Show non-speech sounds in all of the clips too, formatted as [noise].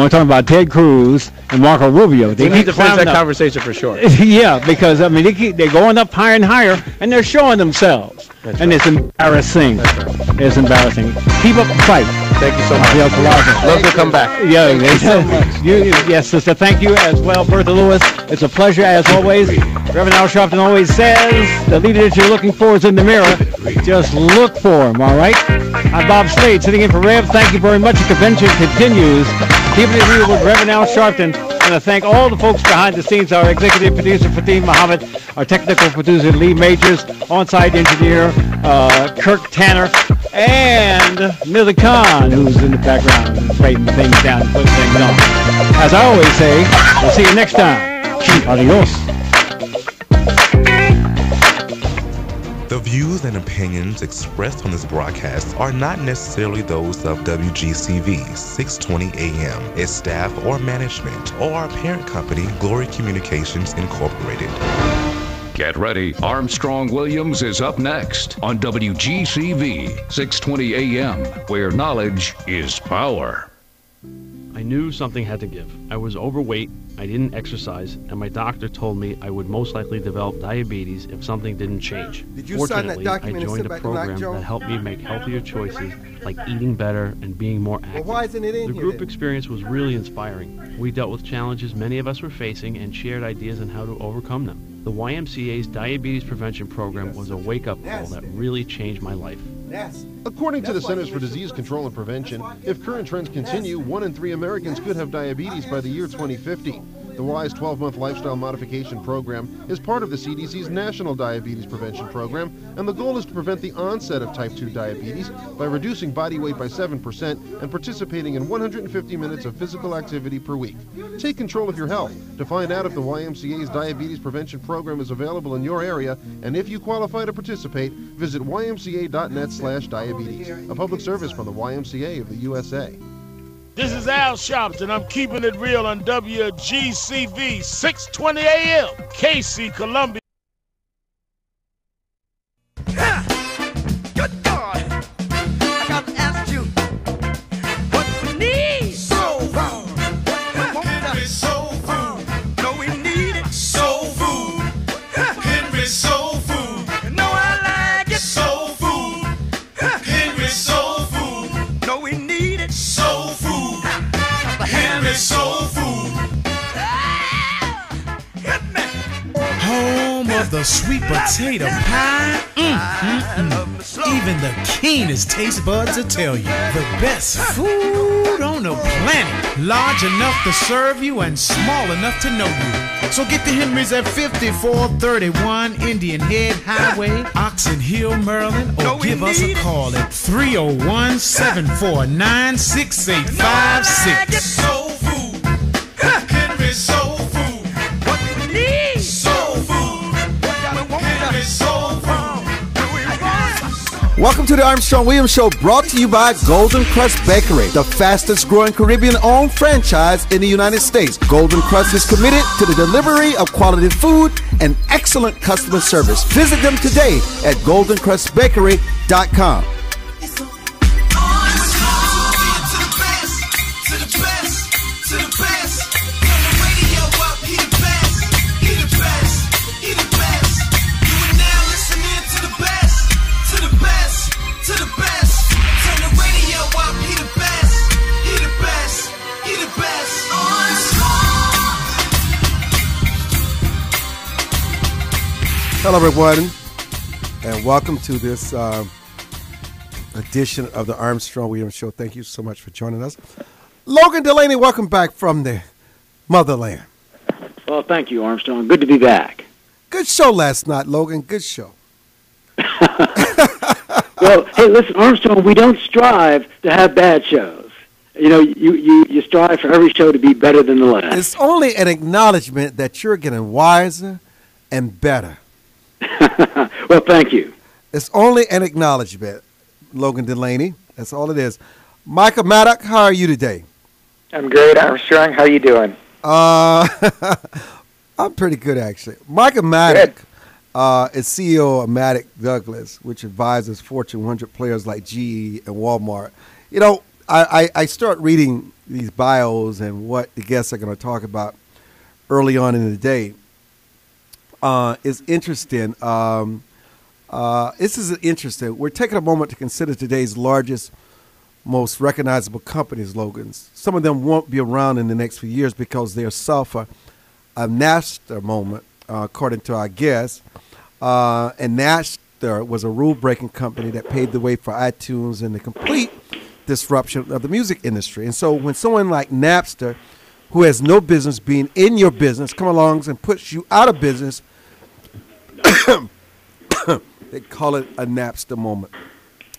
We're talking about Ted Cruz and Marco Rubio. They need to finish that up. conversation for sure. [laughs] yeah, because I mean they keep, they're going up higher and higher, and they're showing themselves, That's and right. it's embarrassing. Right. It's embarrassing. Keep up the fight. Thank you so much. Love to come back. Yeah, thank you so much. You, yes, sister. Thank you as well, Bertha Lewis. It's a pleasure as always. Reverend Al Sharpton always says, the leader that you're looking for is in the mirror. Just look for him. All right. I'm Bob Slade, sitting in for Rev. Thank you very much. The convention continues. Keeping it real with Reverend Al Sharpton. I thank all the folks behind the scenes, our executive producer, Fatim Muhammad, our technical producer, Lee Majors, on-site engineer, uh, Kirk Tanner, and Millie Khan, who's in the background writing things down and putting things on. As I always say, we'll see you next time. Adios. The views and opinions expressed on this broadcast are not necessarily those of WGCV 620 AM, its staff or management, or our parent company, Glory Communications Incorporated. Get ready. Armstrong Williams is up next on WGCV 620 AM, where knowledge is power. I knew something had to give. I was overweight, I didn't exercise, and my doctor told me I would most likely develop diabetes if something didn't change. Did you Fortunately, sign that document I joined a program that helped me make healthier choices like eating better and being more active. Well, why isn't it in the group then? experience was really inspiring. We dealt with challenges many of us were facing and shared ideas on how to overcome them. The YMCA's diabetes prevention program was a wake-up call that really changed my life. According to the Centers for Disease Control and Prevention, if current trends continue, one in three Americans could have diabetes by the year 2050. The WISE 12 month lifestyle modification program is part of the CDC's National Diabetes Prevention Program, and the goal is to prevent the onset of type 2 diabetes by reducing body weight by 7% and participating in 150 minutes of physical activity per week. Take control of your health. To find out if the YMCA's Diabetes Prevention Program is available in your area and if you qualify to participate, visit ymca.net slash diabetes. A public service from the YMCA of the USA. This is Al Sharpton. I'm keeping it real on WGCV 620 AM, Cayce, Columbia. Keenest taste buds will tell you the best food on the planet. Large enough to serve you and small enough to know you. So get the Henrys at 5431 Indian Head Highway, Oxon Hill, Maryland, or give us a call at 301 749 6856. Welcome to the Armstrong Williams Show, brought to you by Golden Krust Bakery, the fastest growing Caribbean owned franchise in the United States. Golden Krust is committed to the delivery of quality food and excellent customer service. Visit them today at goldenkrustbakery.com. Hello, everyone, and welcome to this uh, edition of the Armstrong Williams Show. Thank you so much for joining us. Logan Delany, welcome back from the motherland. Well, thank you, Armstrong. Good to be back. Good show last night, Logan. Good show. [laughs] well, hey, listen, Armstrong, we don't strive to have bad shows. You know, you, you, you strive for every show to be better than the last. It's only an acknowledgement that you're getting wiser and better. [laughs] well, thank you. It's only an acknowledgement, Logan Delany. That's all it is. Michael Maddock, how are you today? I'm great, I'm Armstrong. How are you doing? Uh, [laughs] I'm pretty good, actually. Michael Maddock uh, is CEO of Maddock Douglas, which advises Fortune 100 players like GE and Walmart. You know, I, I, I start reading these bios and what the guests are going to talk about early on in the day uh, is interesting. Um, uh, this is interesting. We're taking a moment to consider today's largest, most recognizable companies' logans. Some of them won't be around in the next few years because they'll suffer a Napster moment, uh, according to our guest. Uh, and Napster was a rule-breaking company that paved the way for iTunes and the complete disruption of the music industry. And so when someone like Napster, who has no business being in your business, come along and puts you out of business, [coughs] they call it a Napster moment.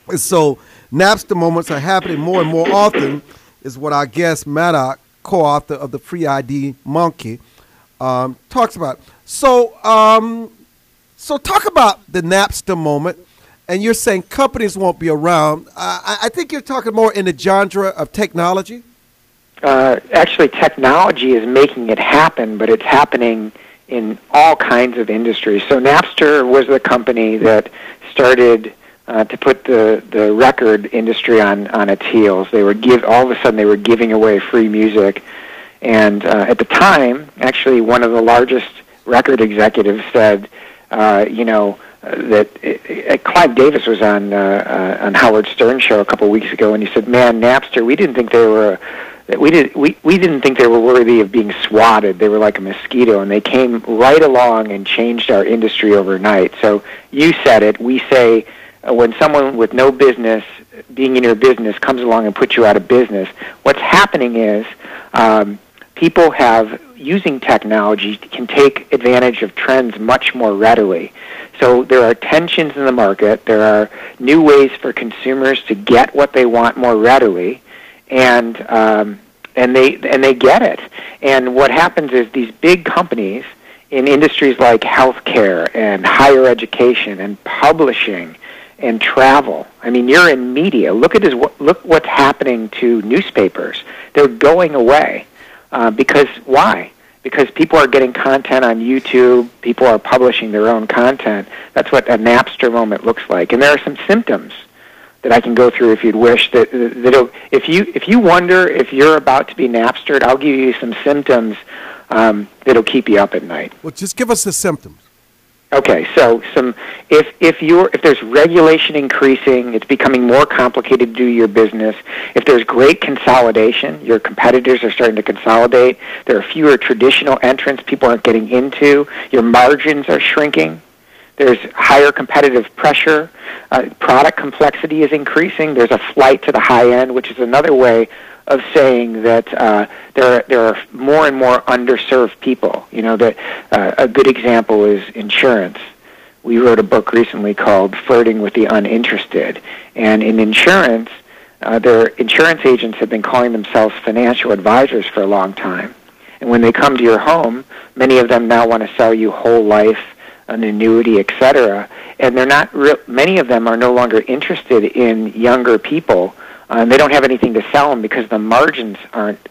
And so Napster moments are happening more and more often, is what our guest Maddock, co-author of the Free ID Monkey, um, talks about. So, um, so talk about the Napster moment, and you're saying companies won't be around. Uh, I think you're talking more in the genre of technology. Uh, actually, technology is making it happen, but it's happening in all kinds of industries. So Napster was the company that started uh, to put the, the record industry on, on its heels. They were give all of a sudden they were giving away free music, and uh, at the time, actually, one of the largest record executives said, uh, you know. That uh, Clive Davis was on uh, uh, on Howard Stern show a couple weeks ago, and he said, "Man, Napster, we didn't think they were we did we, we didn't think they were worthy of being swatted. They were like a mosquito, and they came right along and changed our industry overnight. So you said it. We say uh, when someone with no business being in your business comes along and puts you out of business, what's happening is um, people have using technology can take advantage of trends much more readily. So there are tensions in the market. There are new ways for consumers to get what they want more readily and um, and they and they get it. And what happens is these big companies in industries like healthcare and higher education and publishing and travel. I mean, you're in media. Look at this. Look what's happening to newspapers. They're going away uh, because why? Because people are getting content on YouTube. People are publishing their own content. That's what a Napster moment looks like. And there are some symptoms that I can go through if you'd wish. That that if you if you wonder if you're about to be Napstered, I'll give you some symptoms um, that'll keep you up at night. Well, just give us the symptoms. Okay, so some if if you're if there's regulation increasing, it's becoming more complicated to do your business. If there's great consolidation, your competitors are starting to consolidate. There are fewer traditional entrants people aren't getting into. Your margins are shrinking. There's higher competitive pressure. Uh, product complexity is increasing. There's a flight to the high end, which is another way of saying that uh, there are, there are more and more underserved people. You know that uh, a good example is insurance. We wrote a book recently called "Flirting with the Uninterested," and in insurance, uh, their insurance agents have been calling themselves financial advisors for a long time. And when they come to your home, many of them now want to sell you whole life an annuity, etc. And they're not. Re- many of them are no longer interested in younger people, uh, and they don't have anything to sell them because the margins aren't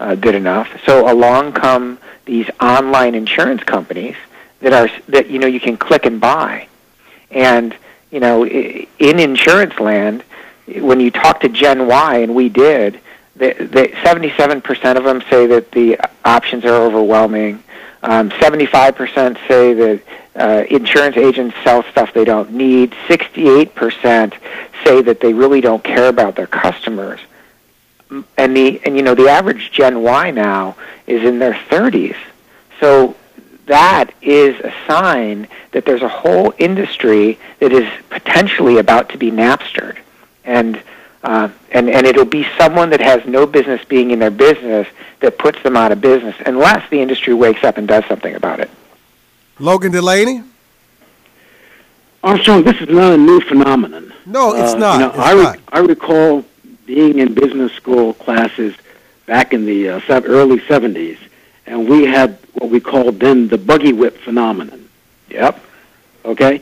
uh, good enough. So along come these online insurance companies that are that you know you can click and buy, and you know in insurance land, when you talk to Gen Y, and we did, the, the 77% of them say that the options are overwhelming. Um, 75% say that uh, insurance agents sell stuff they don't need. 68% say that they really don't care about their customers. And the and you know the average Gen Y now is in their 30s. So that is a sign that there's a whole industry that is potentially about to be Napstered. And uh, and and it'll be someone that has no business being in their business that puts them out of business unless the industry wakes up and does something about it. Logan Delany. Armstrong, this is not a new phenomenon. No, it's uh, not. You know, it's I, re- not. I recall being in business school classes back in the uh, early 70s, and we had what we called then the buggy whip phenomenon. Yep. Okay?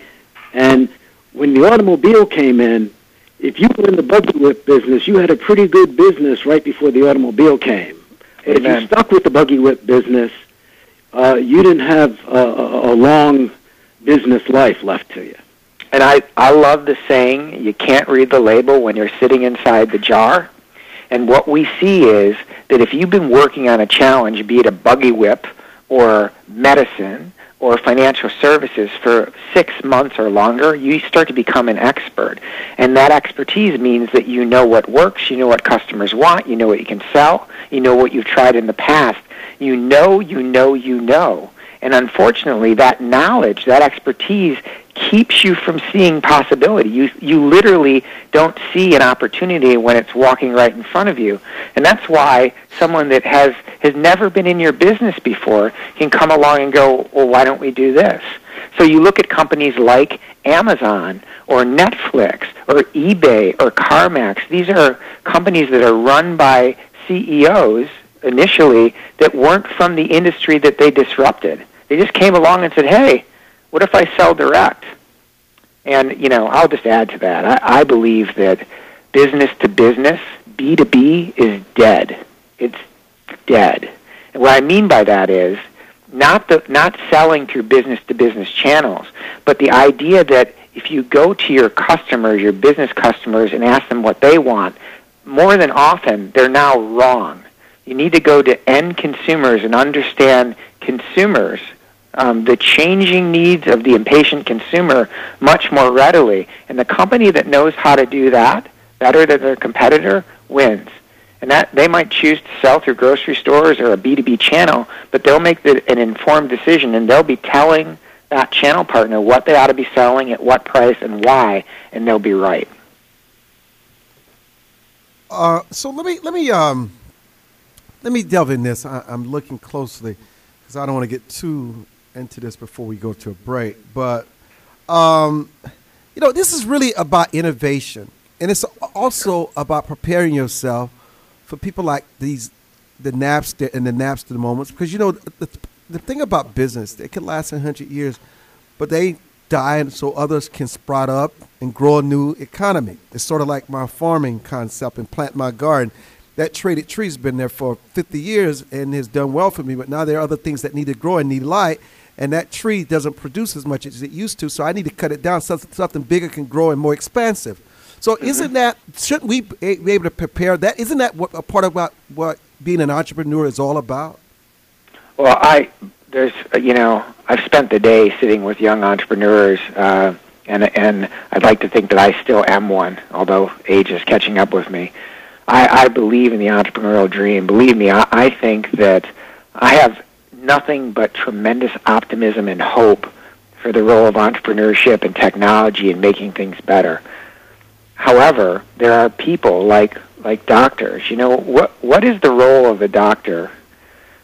And when the automobile came in, if you were in the buggy whip business, you had a pretty good business right before the automobile came. But if you stuck with the buggy whip business, uh, you didn't have a, a long business life left to you. And I, I love the saying, you can't read the label when you're sitting inside the jar. And what we see is that if you've been working on a challenge, be it a buggy whip or medicine or financial services for six months or longer, you start to become an expert. And that expertise means that you know what works, you know what customers want, you know what you can sell, you know what you've tried in the past. You know, you know, you know. And unfortunately, that knowledge, that expertise keeps you from seeing possibility. You you literally don't see an opportunity when it's walking right in front of you. And that's why someone that has has never been in your business before can come along and go, "Well, why don't we do this?" So you look at companies like Amazon or Netflix or eBay or CarMax. These are companies that are run by CEOs initially that weren't from the industry that they disrupted. They just came along and said, "Hey, what if I sell direct? And, you know, I'll just add to that. I, I believe that business to business, B2B, is dead. It's dead. And what I mean by that is not the not selling through business to business channels, but the idea that if you go to your customers, your business customers, and ask them what they want, more than often they're now wrong. You need to go to end consumers and understand consumers um, the changing needs of the impatient consumer much more readily. And the company that knows how to do that better than their competitor wins. And that they might choose to sell through grocery stores or a B2B channel, but they'll make the, an informed decision and they'll be telling that channel partner what they ought to be selling at what price and why, and they'll be right. Uh, so let me let me um, let me delve in this. I, am looking closely because I don't want to get too into this before we go to a break, but um, you know, this is really about innovation, and it's also about preparing yourself for people like these, the Napster and the Napster moments, because you know the, the thing about business, it can last hundred years, but they die so others can sprout up and grow a new economy. It's sort of like my farming concept and plant my garden. That traded tree's been there for 50 years and has done well for me, but now there are other things that need to grow and need light and that tree doesn't produce as much as it used to. So I need to cut it down so something bigger can grow and more expansive. So mm-hmm. isn't that shouldn't we be able to prepare that? Isn't that what a part of what, what being an entrepreneur is all about? Well, I there's you know I've spent the day sitting with young entrepreneurs. Uh, and and I'd like to think that I still am one, although age is catching up with me. I, I believe in the entrepreneurial dream. Believe me, I, I think that I have nothing but tremendous optimism and hope for the role of entrepreneurship and technology in making things better. However, there are people like like doctors. You know, what what is the role of a doctor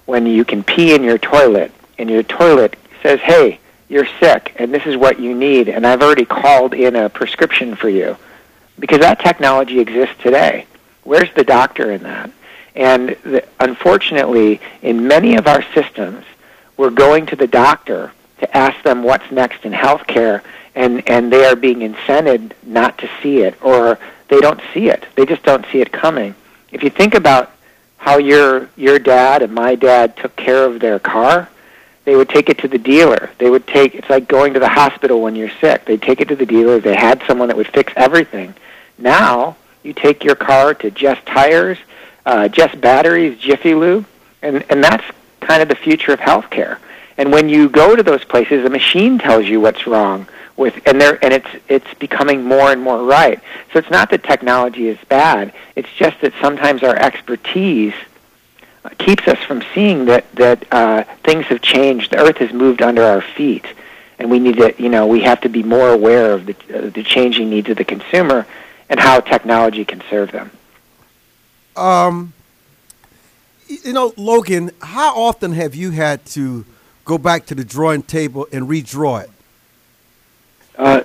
when you can pee in your toilet and your toilet says, "Hey, you're sick and this is what you need and I've already called in a prescription for you." Because that technology exists today. Where's the doctor in that? And the, unfortunately, in many of our systems, we're going to the doctor to ask them what's next in healthcare, and, and they are being incented not to see it, or they don't see it. They just don't see it coming. If you think about how your your dad and my dad took care of their car, they would take it to the dealer. They would take it's like going to the hospital when you're sick. They'd take it to the dealer. They had someone that would fix everything. Now you take your car to Just Tires uh, Just Batteries, Jiffy Lube, and, and that's kind of the future of healthcare. And when you go to those places, the machine tells you what's wrong with, and there, and it's it's becoming more and more right. So it's not that technology is bad; it's just that sometimes our expertise keeps us from seeing that that uh, things have changed. The earth has moved under our feet, and we need to, you know, we have to be more aware of the, uh, the changing needs of the consumer and how technology can serve them. Um, you know, Logan, how often have you had to go back to the drawing table and redraw it? Uh,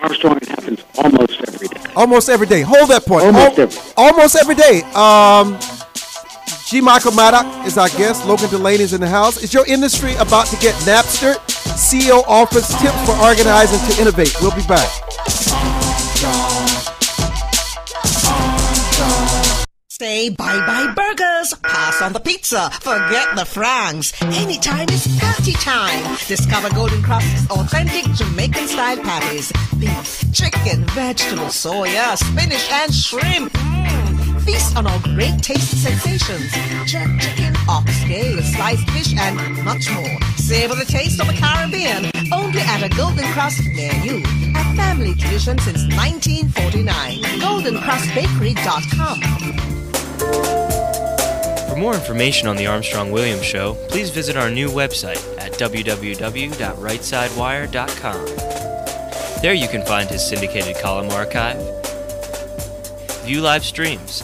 Armstrong, it happens almost every day. Almost every day. Hold that point. Almost Al- every. Almost every day. Um, G. Michael Maddock is our guest. Logan Delany is in the house. Is your industry about to get Napster? CEO offers tips for organizing to innovate. We'll be back. Say bye-bye burgers, pass on the pizza, forget the francs. Anytime is party time. Discover Golden Krust's authentic Jamaican-style patties. Beef, chicken, vegetable, soya, spinach, and shrimp. Mm Feast on our great taste sensations. Jerk chicken, oxtail, sliced fish, and much more. Savor the taste of the Caribbean. Only at a Golden Krust near you. A family tradition since 1949. GoldenKrustBakery.com. For more information on the Armstrong Williams Show, please visit our new website at www.rightsidewire.com. There you can find his syndicated column archive, view live streams,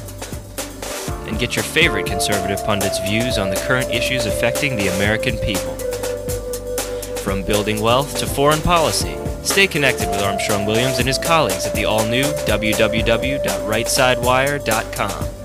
and get your favorite conservative pundits' views on the current issues affecting the American people. From building wealth to foreign policy, stay connected with Armstrong Williams and his colleagues at the all new www.rightsidewire.com.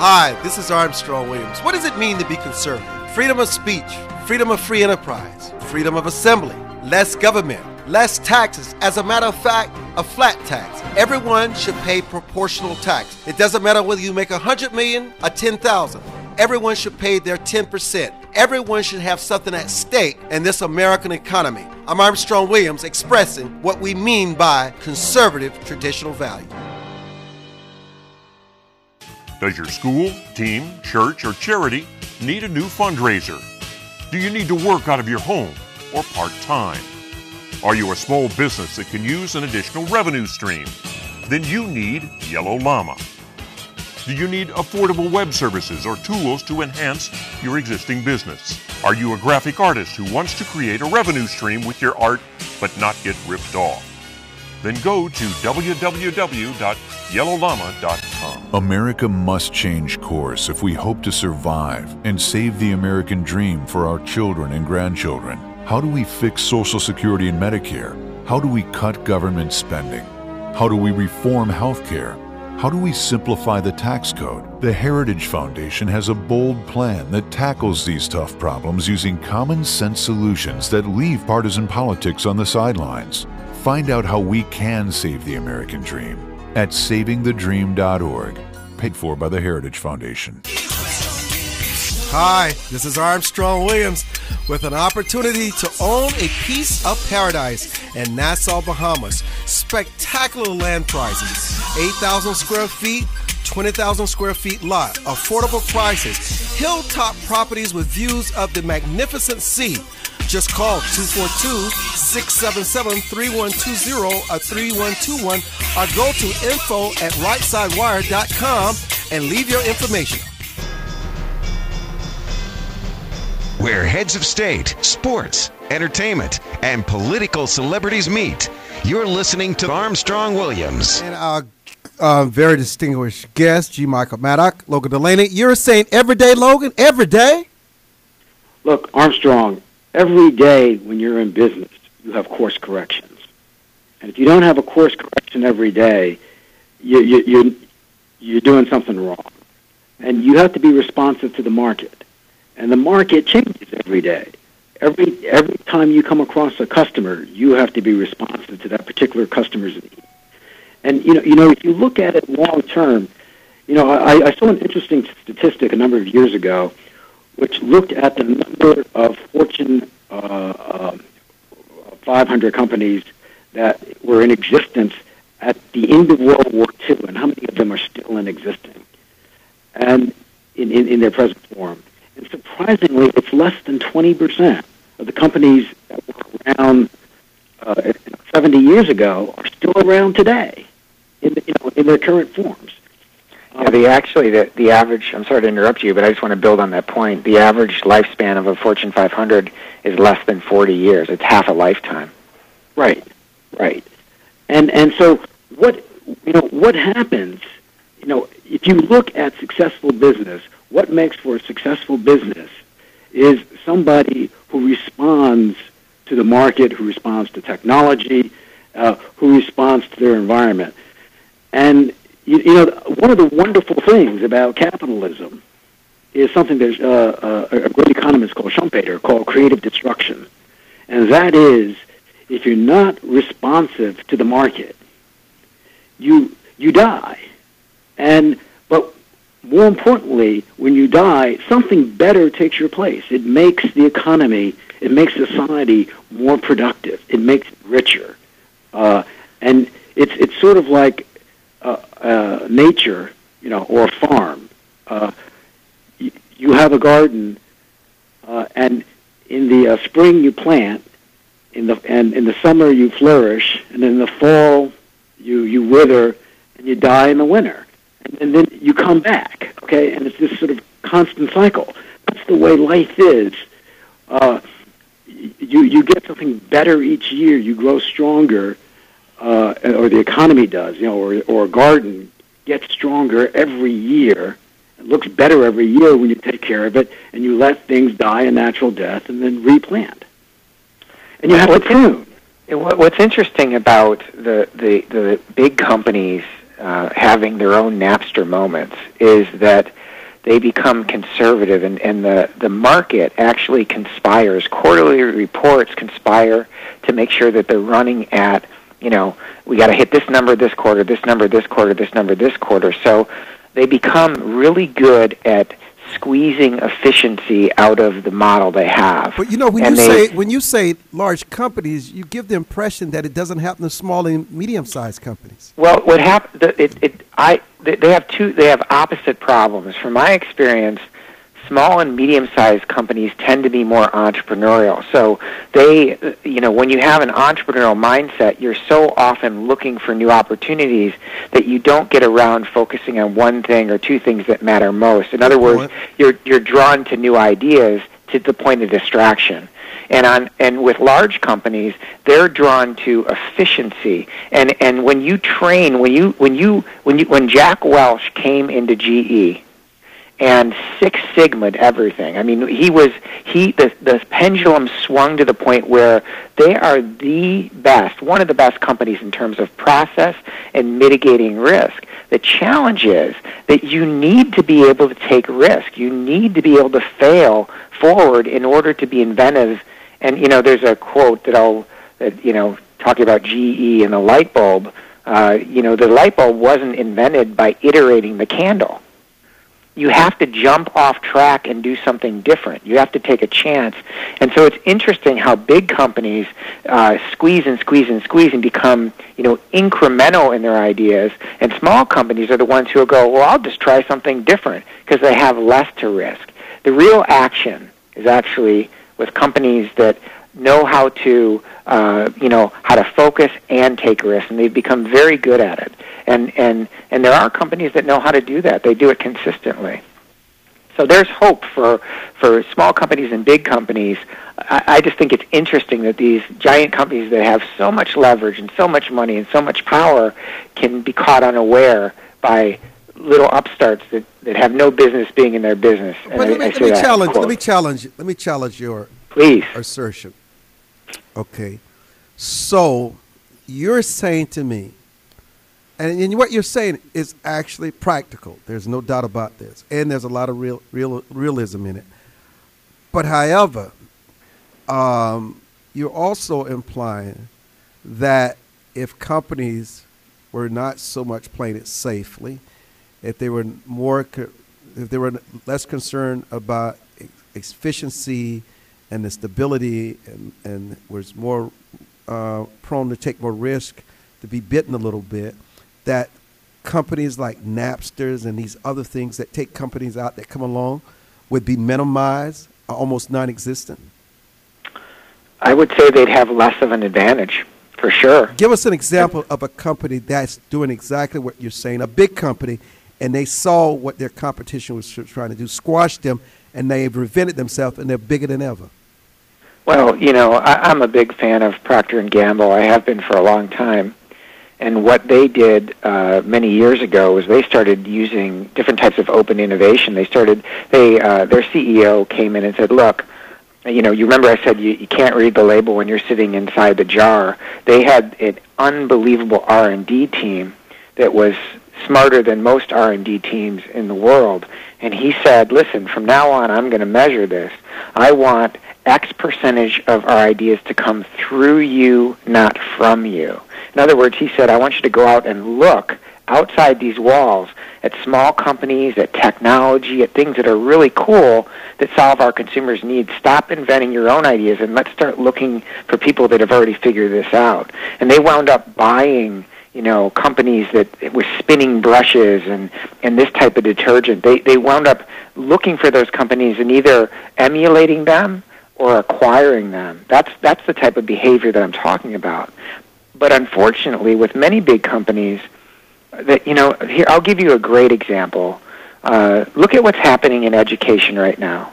Hi, this is Armstrong Williams. What does it mean to be conservative? Freedom of speech, freedom of free enterprise, freedom of assembly, less government, less taxes. As a matter of fact, a flat tax. Everyone should pay proportional tax. It doesn't matter whether you make a hundred million or ten thousand. Everyone should pay their 10%. Everyone should have something at stake in this American economy. I'm Armstrong Williams expressing what we mean by conservative traditional value. Does your school, team, church, or charity need a new fundraiser? Do you need to work out of your home or part time? Are you a small business that can use an additional revenue stream? Then you need Yellow Llama. Do you need affordable web services or tools to enhance your existing business? Are you a graphic artist who wants to create a revenue stream with your art but not get ripped off? Then go to www.yellowllama.com. America must change course if we hope to survive and save the American dream for our children and grandchildren. How do we fix Social Security and Medicare? How do we cut government spending? How do we reform healthcare? How do we simplify the tax code? The Heritage Foundation has a bold plan that tackles these tough problems using common sense solutions that leave partisan politics on the sidelines. Find out how we can save the American dream at savingthedream.org, paid for by the Heritage Foundation. Hi, this is Armstrong Williams with an opportunity to own a piece of paradise in Nassau, Bahamas. Spectacular land prices 8,000 square feet. 20,000 square feet lot, affordable prices, hilltop properties with views of the magnificent sea. Just call 242 677 3120 or 3121 or go to info at rightsidewire.com and leave your information. Where heads of state, sports, entertainment, and political celebrities meet. You're listening to Armstrong Williams. And our uh, very distinguished guest, G. Michael Maddock, Logan Delany. You're saying every day, Logan? Every day? Look, Armstrong, every day when you're in business, you have course corrections. And if you don't have a course correction every day, you, you, you're, you're doing something wrong. And you have to be responsive to the market. And the market changes every day. Every, every time you come across a customer, you have to be responsive to that particular customer's need. And you know, you know, if you look at it long term, you know, I, I saw an interesting statistic a number of years ago, which looked at the number of Fortune uh, uh, 500 companies that were in existence at the end of World War II, and how many of them are still in existence, and in, in, in their present form. And surprisingly, it's less than 20 percent of the companies that were around uh, 70 years ago are still around today in, you know, in their current forms. Yeah, the actually the the average. I'm sorry to interrupt you, but I just want to build on that point. The average lifespan of a Fortune 500 is less than 40 years. It's half a lifetime. Right, right, and and so what you know what happens? You know, if you look at successful business, what makes for a successful business is somebody who responds to the market, who responds to technology, uh, who responds to their environment. And you, you, know, one of the wonderful things about capitalism is something that uh, uh, a great economist called Schumpeter called creative destruction, and that is if you're not responsive to the market, you you die. And but more importantly, when you die, something better takes your place. It makes the economy, it makes society more productive. It makes it richer. Uh, and it's, it's sort of like uh, nature, you know, or farm. Uh, you, you have a garden, uh, and in the uh, spring you plant, in the and in the summer you flourish, and in the fall you you wither and you die in the winter, and, and then you come back. Okay, and it's this sort of constant cycle. That's the way life is. Uh, you you get something better each year. You grow stronger, uh, or the economy does. You know, or or a garden gets stronger every year. It looks better every year when you take care of it, and you let things die a natural death, and then replant. And you have to prune. And What's interesting about the the, the big companies uh, having their own Napster moments is that they become conservative, and, and the the market actually conspires. Quarterly reports conspire to make sure that they're running at you know we got to hit this number this quarter, this number this quarter, this number this quarter. So they become really good at squeezing efficiency out of the model they have. But you know, when And you they- say when you say large companies, you give the impression that it doesn't happen to small and medium-sized companies. Well, what happened? It, it, I, they they have two. They have opposite problems. From my experience, small and medium-sized companies tend to be more entrepreneurial. So they, you know, when you have an entrepreneurial mindset, you're so often looking for new opportunities that you don't get around focusing on one thing or two things that matter most. In other words, you're you're drawn to new ideas to the point of distraction. And on and with large companies, they're drawn to efficiency. And and when you train, when you when you when you when Jack Welch came into GE and Six Sigma'd everything. I mean, he was he the the pendulum swung to the point where they are the best, one of the best companies in terms of process and mitigating risk. The challenge is that you need to be able to take risk. You need to be able to fail forward in order to be inventive. And you know, there's a quote that I'll that you know talking about GE and the light bulb. Uh, you know, the light bulb wasn't invented by iterating the candle you have to jump off track and do something different. You have to take a chance. And so it's interesting how big companies uh, squeeze and squeeze and squeeze and become, you know, incremental in their ideas. And small companies are the ones who will go, well, I'll just try something different because they have less to risk. The real action is actually with companies that know how to, uh, you know, how to focus and take risks, and they've become very good at it. And and and there are companies that know how to do that. They do it consistently. So there's hope for for small companies and big companies. I, I just think it's interesting that these giant companies that have so much leverage and so much money and so much power can be caught unaware by little upstarts that, that have no business being in their business. And But I, let me, let me challenge. quote. Let me challenge. Let me challenge your Please. assertion. Okay, so you're saying to me, and, and what you're saying is actually practical. There's no doubt about this, and there's a lot of real, real realism in it. But however, um, you're also implying that if companies were not so much playing it safely, if they were more, if they were less concerned about efficiency and the stability, and, and was more uh, prone to take more risk, to be bitten a little bit, that companies like Napsters and these other things that take companies out that come along would be minimized, or almost non-existent. I would say they'd have less of an advantage, for sure. Give us an example of a company that's doing exactly what you're saying, a big company, and they saw what their competition was trying to do, squashed them, and they've reinvented themselves, and they're bigger than ever. Well, you know, I, I'm a big fan of Procter and Gamble. I have been for a long time. And what they did uh, many years ago was they started using different types of open innovation. They started. They uh, their CEO came in and said, "Look, you know, you remember I said you, you can't read the label when you're sitting inside the jar. They had an unbelievable R&D team that was smarter than most R&D teams in the world. And he said, "Listen, from now on I'm going to measure this. I want X percentage of our ideas to come through you, not from you." In other words, he said, "I want you to go out and look outside these walls at small companies, at technology, at things that are really cool that solve our consumers' needs. Stop inventing your own ideas and let's start looking for people that have already figured this out. And they wound up buying you know, companies that with spinning brushes and, and this type of detergent. They, they wound up looking for those companies and either emulating them or acquiring them. That's, that's the type of behavior that I'm talking about. But unfortunately, with many big companies, that you know, here I'll give you a great example. Uh, look at what's happening in education right now.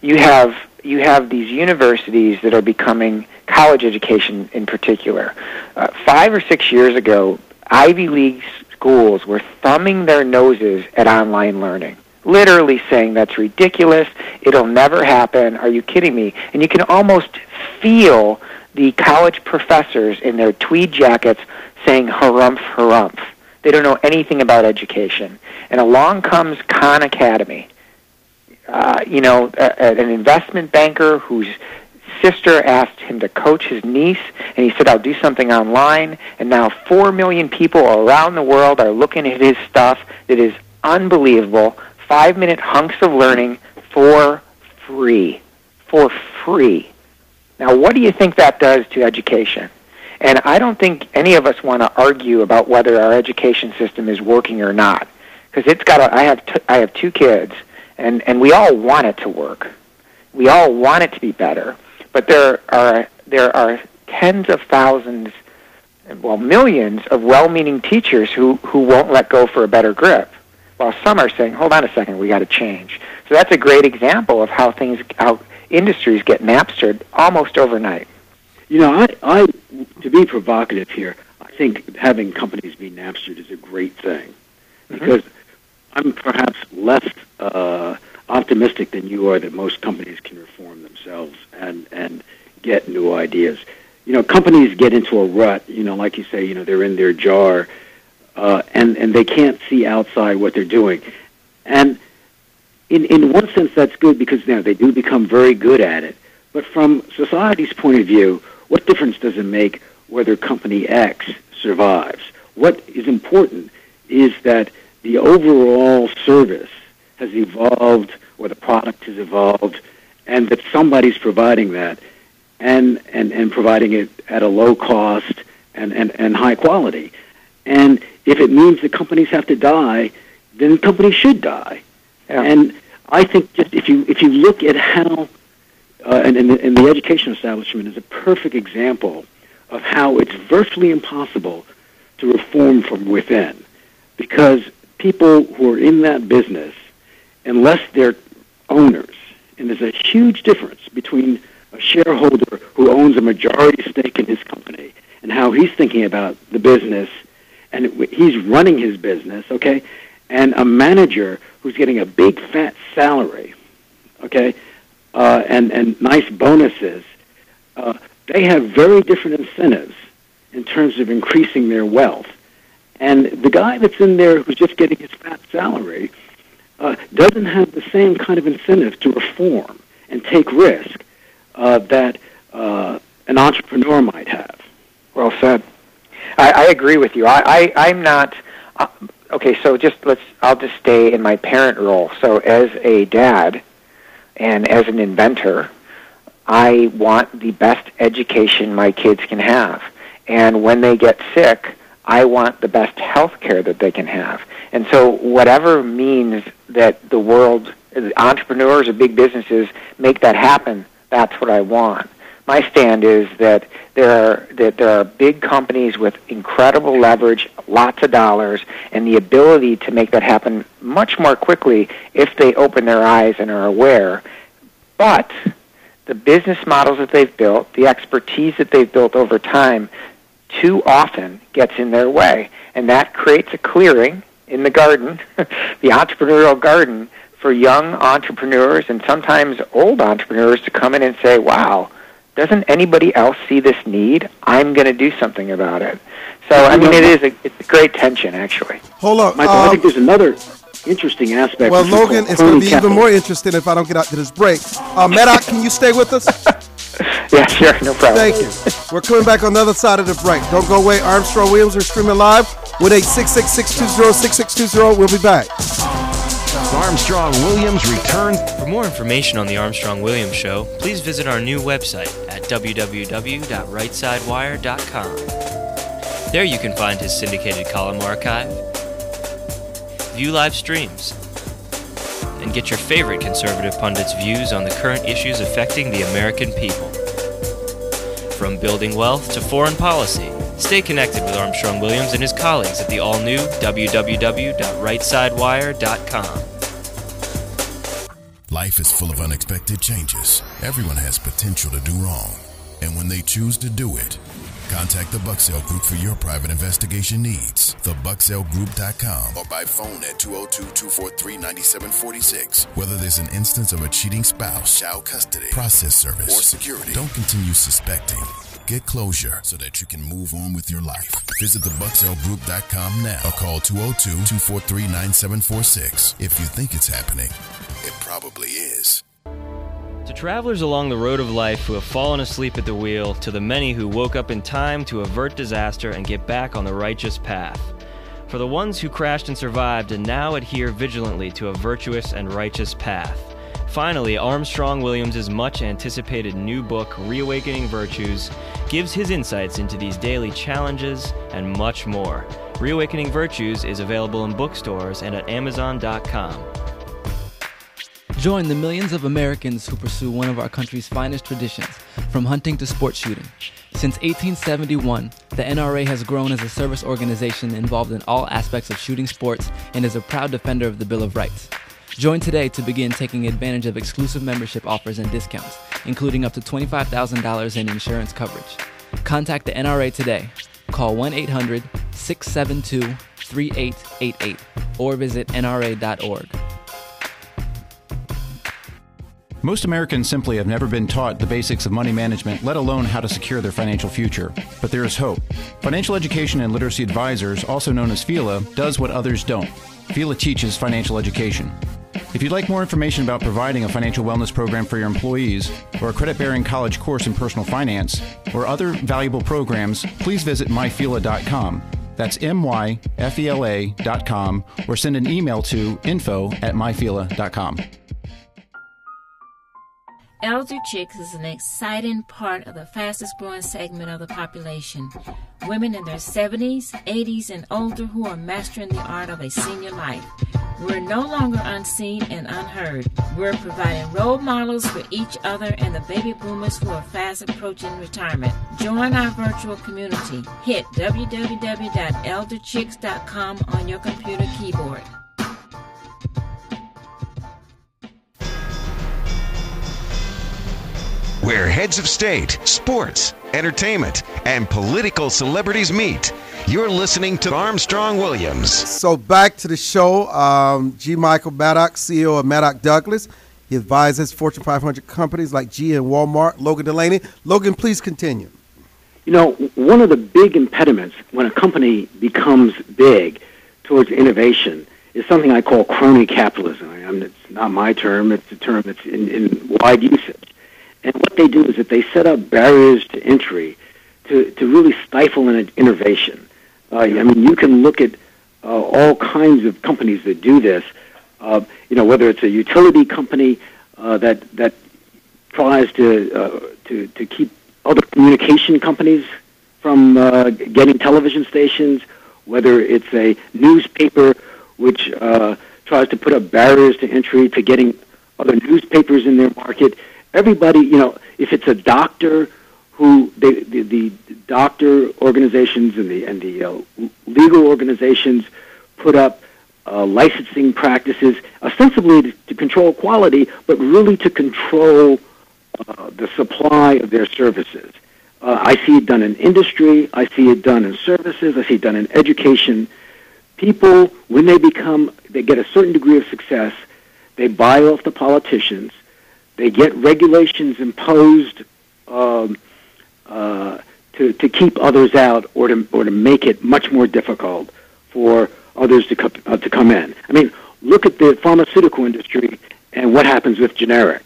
You have you have these universities that are becoming college education in particular. Uh, five or six years ago, Ivy League schools were thumbing their noses at online learning, literally saying that's ridiculous. It'll never happen. Are you kidding me? And you can almost feel the college professors in their tweed jackets saying harumph, harumph. They don't know anything about education. And along comes Khan Academy uh, you know, a, a, an investment banker whose sister asked him to coach his niece, and he said, I'll do something online. And now four million people around the world are looking at his stuff that is unbelievable. Five minute hunks of learning for free. For free. Now, what do you think that does to education? And I don't think any of us want to argue about whether our education system is working or not, because it's got. A, I have t- I have two kids, and and we all want it to work. We all want it to be better, but there are there are tens of thousands, well, millions of well-meaning teachers who who won't let go for a better grip, while some are saying, "Hold on a second, we got to change." So that's a great example of how things how industries get Napstered almost overnight. You know, I, I to be provocative here, I think having companies be Napstered is a great thing because mm-hmm. I'm perhaps less uh, optimistic than you are that most companies can reform themselves and and get new ideas. You know, companies get into a rut. You know, like you say, you know, they're in their jar, uh, and and they can't see outside what they're doing. And in in one sense, that's good because you they do become very good at it. But from society's point of view, what difference does it make whether company X survives? What is important is that the overall service has evolved or the product has evolved and that somebody's providing that and, and, and providing it at a low cost and, and, and high quality. And if it means that companies have to die, then companies should die. Yeah. And I think just if you if you look at how uh, and, and, the, and the education establishment is a perfect example of how it's virtually impossible to reform from within, because people who are in that business, unless they're owners, and there's a huge difference between a shareholder who owns a majority stake in his company and how he's thinking about the business, and he's running his business, okay, and a manager who's getting a big fat salary, okay, uh, and and nice bonuses. Uh, they have very different incentives in terms of increasing their wealth and the guy that's in there who's just getting his fat salary uh, doesn't have the same kind of incentive to reform and take risk uh, that uh, an entrepreneur might have. Well said. I, I agree with you. I, I I'm not. Uh, okay, so just let's. I'll just stay in my parent role. So as a dad, and as an inventor, I want the best education my kids can have. And when they get sick, I want the best health care that they can have. And so whatever means that the world, entrepreneurs or big businesses make that happen, that's what I want. My stand is that there are that there are big companies with incredible leverage, lots of dollars, and the ability to make that happen much more quickly if they open their eyes and are aware. But the business models that they've built, the expertise that they've built over time, too often gets in their way. And that creates a clearing in the garden, [laughs] the entrepreneurial garden, for young entrepreneurs and sometimes old entrepreneurs to come in and say, wow, doesn't anybody else see this need? I'm going to do something about it. So, I mean, it is a, it's a great tension, actually. Hold on. Michael, um, I think there's another interesting aspect. Well, Logan, it's going to be capital. even more interesting if I don't get out to this break. Uh, Maddock, can you stay with us? [laughs] yeah, sure. No problem. Thank you. We're coming back on the other side of the break. Don't go away. Armstrong Williams are streaming live. 1 6620 We'll be back. Armstrong Williams returns. For more information on the Armstrong Williams Show, please visit our new website at www.rightsidewire.com. There you can find his syndicated column archive, view live streams, and get your favorite conservative pundits' views on the current issues affecting the American people. From building wealth to foreign policy, stay connected with Armstrong Williams and his colleagues at the all new www.rightsidewire.com. Life is full of unexpected changes. Everyone has potential to do wrong. And when they choose to do it, contact the Bucksell Group for your private investigation needs. TheBucksellGroup.com or by phone at 202-243-9746. Whether there's an instance of a cheating spouse, child custody, process service, or security, don't continue suspecting. Get closure so that you can move on with your life. Visit TheBucksellGroup.com now or call 202-243-9746. If you think it's happening, it probably is. To travelers along the road of life who have fallen asleep at the wheel, to the many who woke up in time to avert disaster and get back on the righteous path. For the ones who crashed and survived and now adhere vigilantly to a virtuous and righteous path. Finally, Armstrong Williams' much anticipated new book, Reawakening Virtues, gives his insights into these daily challenges and much more. Reawakening Virtues is available in bookstores and at Amazon.com. Join the millions of Americans who pursue one of our country's finest traditions, from hunting to sport shooting. Since 1871, the NRA has grown as a service organization involved in all aspects of shooting sports and is a proud defender of the Bill of Rights. Join today to begin taking advantage of exclusive membership offers and discounts, including up to $25,000 in insurance coverage. Contact the NRA today. Call 1 800 672 3888 or visit nra.org. Most Americans simply have never been taught the basics of money management, let alone how to secure their financial future. But there is hope. Financial Education and Literacy Advisors, also known as FELA, does what others don't. FELA teaches financial education. If you'd like more information about providing a financial wellness program for your employees, or a credit bearing college course in personal finance, or other valuable programs, please visit myfela.com. That's M-Y-F-E-L-A.com, or send an email to info at myfela.com. Elder Chicks is an exciting part of the fastest growing segment of the population. Women in their 70s, 80s, and older who are mastering the art of a senior life. We're no longer unseen and unheard. We're providing role models for each other and the baby boomers who are fast approaching retirement. Join our virtual community. Hit www.elderchicks.com on your computer keyboard. Where heads of state, sports, entertainment, and political celebrities meet. You're listening to Armstrong Williams. So back to the show. Um, G. Michael Maddock, CEO of Maddock Douglas. He advises Fortune 500 companies like G and Walmart. Logan Delany. Logan, please continue. You know, one of the big impediments when a company becomes big towards innovation is something I call crony capitalism. I mean, it's not my term; it's a term that's in, in wide usage. And what they do is that they set up barriers to entry to, to really stifle an innovation. Uh, I mean, you can look at uh, all kinds of companies that do this. Uh, you know, whether it's a utility company uh, that that tries to uh, to to keep other communication companies from uh, getting television stations, whether it's a newspaper which tries to put up barriers to entry to getting other newspapers in their market everybody, you know, if it's a doctor who they, the, the doctor organizations and the and the uh, legal organizations put up uh, licensing practices ostensibly to, to control quality, but really to control uh, the supply of their services. Uh, I see it done in industry. I see it done in services. I see it done in education. People, when they become, they get a certain degree of success, they buy off the politicians they get regulations imposed um, uh, to, to keep others out or to, or to make it much more difficult for others to, uh, to come in. I mean, look at the pharmaceutical industry and what happens with generics.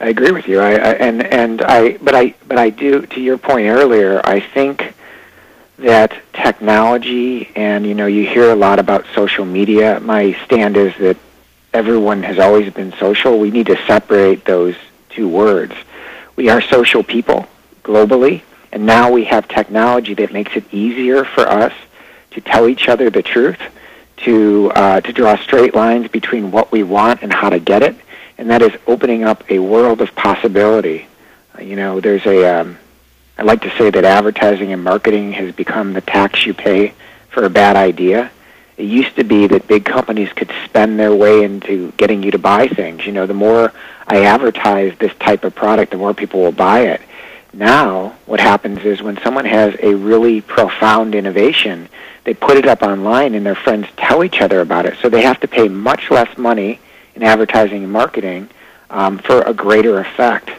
I agree with you. I, I and and I but I but I do to your point earlier. I think that technology and you know you hear a lot about social media. My stand is that everyone has always been social. We need to separate those two words. We are social people globally, and now we have technology that makes it easier for us to tell each other the truth, to uh, to draw straight lines between what we want and how to get it, and that is opening up a world of possibility. Uh, you know, there's a um, I like to say that advertising and marketing has become the tax you pay for a bad idea. It used to be that big companies could spend their way into getting you to buy things. You know, the more I advertise this type of product, the more people will buy it. Now, what happens is when someone has a really profound innovation, they put it up online and their friends tell each other about it. So they have to pay much less money in advertising and marketing um, for a greater effect.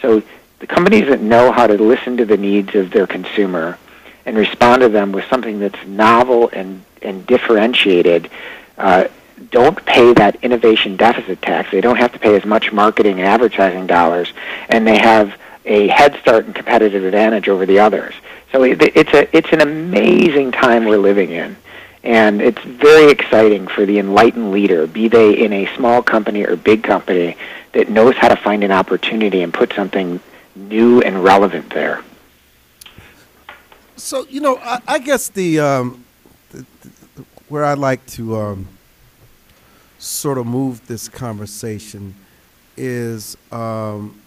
So the companies that know how to listen to the needs of their consumer and respond to them with something that's novel and, and differentiated uh, don't pay that innovation deficit tax. They don't have to pay as much marketing and advertising dollars, and they have a head start and competitive advantage over the others. So it, it's a it's an amazing time we're living in, and it's very exciting for the enlightened leader, be they in a small company or big company, that knows how to find an opportunity and put something new and relevant there. So you know, I, I guess the, um, the, the, where I'd like to um, sort of move this conversation is um,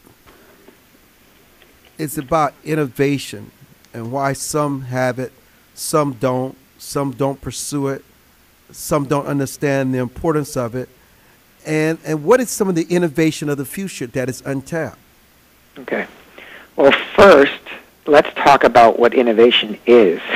it's about innovation and why some have it, some don't, some don't pursue it, some don't understand the importance of it, and and what is some of the innovation of the future that is untapped? Okay. Well, first, let's talk about what innovation is. [laughs]